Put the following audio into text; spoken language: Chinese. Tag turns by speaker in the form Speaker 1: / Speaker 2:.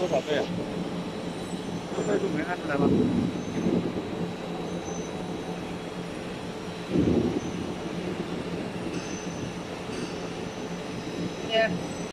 Speaker 1: 多少倍啊？这倍？数没按出来吗？